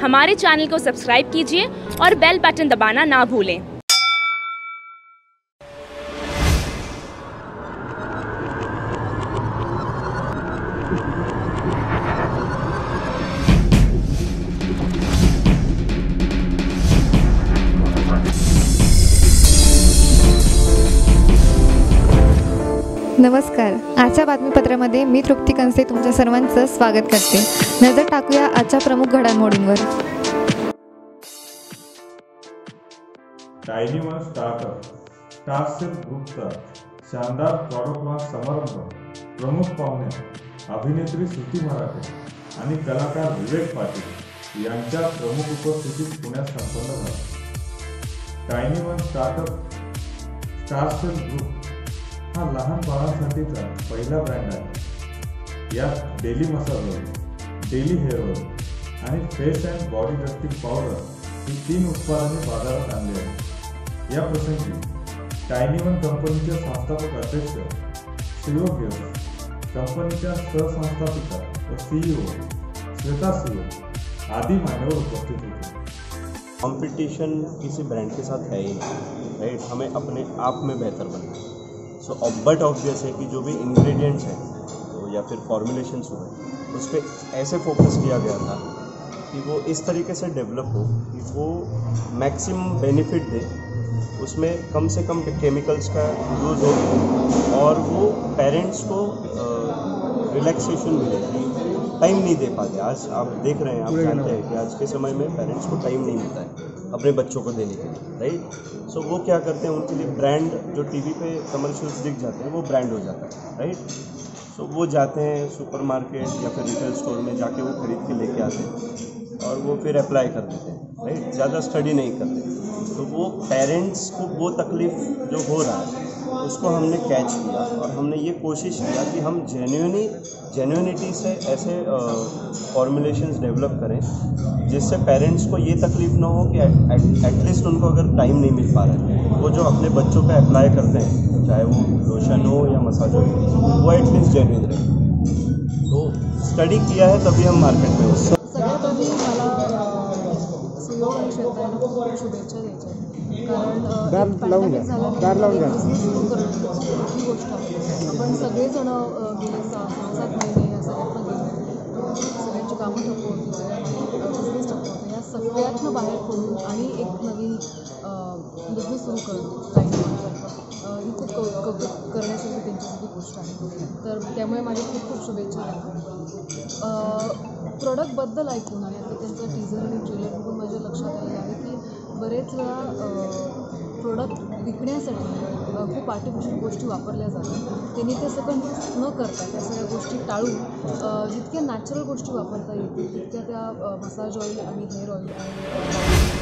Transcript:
हमारे चैनल को सब्सक्राइब कीजिए और बेल बटन दबाना ना भूलें। नमस्कार. आजच्या बातमीपत्रामध्ये मी तृप्ती कंसे तुमच्या सर्वांचं स्वागत करते. नजर टाकूया आजच्या प्रमुख घडामोडींवर. टायनी वन स्टार्टअप स्टारसेल ग्रुपचा शानदार प्रॉडक्ट लॉन्च समारंभ प्रमुख पाहुण्या अभिनेत्री श्रुती मराठे आणि कलाकार विवेक पाटील यांच्या प्रमुख उपस्थितीत पुण्यात संपन्न झाला. Tiny one startup starsell group हा लहान बाळांसाठीचा पहिला ब्रँड आहे. यात daily massage oil daily hair oil आणि face and body dusting powder ही तीन उत्पादने बाजारात आणली आहेत. या प्रसंगी टायनी वन कंपनीचे संस्थापक अध्यक्ष शिवोग कंपनीच्या सहसंस्थापिका व सीईओ श्वेता सिंह आदी मान्यवर उपस्थित होते. कंपटीशन किसी ब्रांड के साथ है ही नहीं राइट हमें अपने आप में बेहतर बनना है। सो बट ऑब्वियस है कि जो भी इंग्रेडिएंट्स हैं तो या फिर फॉर्मुलेशंस हुए उस पर ऐसे फोकस किया गया था कि वो इस तरीके से डेवलप हो कि वो मैक्सिमम बेनिफिट दे उसमें कम से कम केमिकल्स का यूज़ हो और वो पेरेंट्स को रिलैक्सेशन मिले टाइम नहीं दे पाते। आज आप देख रहे हैं आप जानते हैं कि आज के समय में पेरेंट्स को टाइम नहीं मिलता है। अपने बच्चों को देने के लिए राइट सो वो क्या करते हैं, उनके लिए ब्रांड जो टीवी पे कमर्शियल्स दिख जाते हैं, वो ब्रांड हो जाता है राइट सो वो जाते हैं सुपरमार्केट या फिर रिटेल स्टोर में जाके वो खरीद के लेके आते हैं। और वो फिर अप्लाई कर देते हैं राइट ज़्यादा स्टडी नहीं करते। तो वो पेरेंट्स को वो तकलीफ़ जो हो रहा है, उसको हमने कैच किया और हमने ये कोशिश किया कि हम जेन्यूनी जेन्यूनिटी से ऐसे फॉर्मुलेशंस डेवलप करें, जिससे पेरेंट्स को ये तकलीफ़ ना हो कि एटलीस्ट उनको अगर टाइम नहीं मिल पा रहा है, वो जो अपने बच्चों पे अप्लाई करते हैं, चाहे वो लोशन हो या मसाज हो, वो एटलीस्ट जेन्यून रहे। तो स्टडी किया है तभी हम मार्केट में उस शुभेच्छा द्यायच्या आहेत. कारण pandemic झाल्यानंतर सुरू करणं ही गोष्ट आहे. आपण सगळेजण गेले सहा सात महिने या सगळ्यातनं गेलो सगळ्यांची कामं ठप्प होती बिझनेस ठप्प होते. या सगळ्यातनं बाहेर पडून आणि एक नवीन बिझनेस सुरू करणं काही ही खूप कौ कौतुक करण्यासारखी त्यांच्यासाठी गोष्ट आहे. तर त्यामुळे माझ्या खूप खूप शुभेच्छा. त्यांना प्रोडक्टबद्दल ऐकून आणि आता त्यांचं टीझर आणि ट्रेलर बघून माझ्या लक्षात आलेलं आहे की बरेच वेळा प्रोडक्ट विकण्यासाठी खूप आर्टिफिशियल गोष्टी वापरल्या जातात. त्यांनी ते सगळं न करता त्या सगळ्या गोष्टी टाळून जितक्या नॅचरल गोष्टी वापरता येतील तितक्या त्या मसाज ऑइल आणि हेअर ऑइल आणि